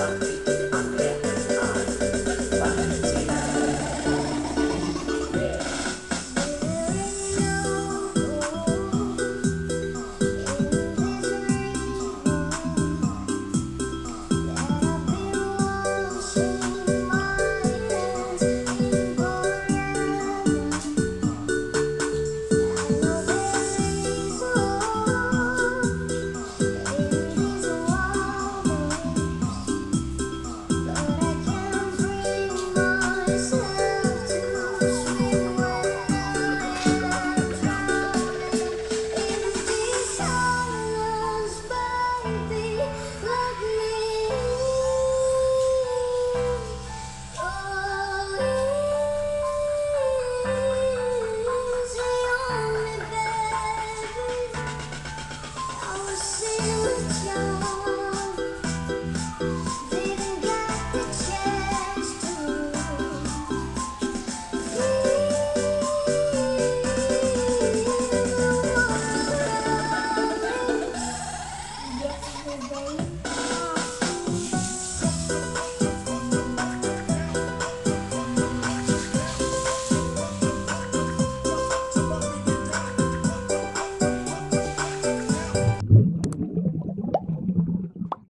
something.